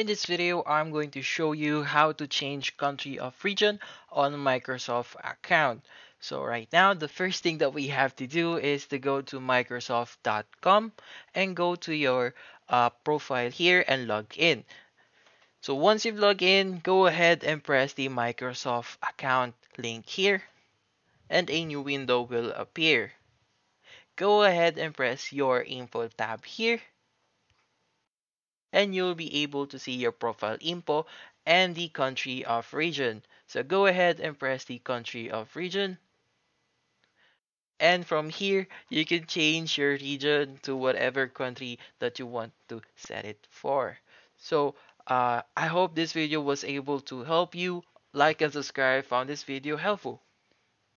In this video, I'm going to show you how to change country of region on Microsoft account. So right now, the first thing that we have to do is to go to Microsoft.com and go to your uh, profile here and log in. So once you've logged in, go ahead and press the Microsoft account link here and a new window will appear. Go ahead and press your info tab here and you'll be able to see your profile info and the country of region. So go ahead and press the country of region. And from here, you can change your region to whatever country that you want to set it for. So uh, I hope this video was able to help you. Like and subscribe found this video helpful.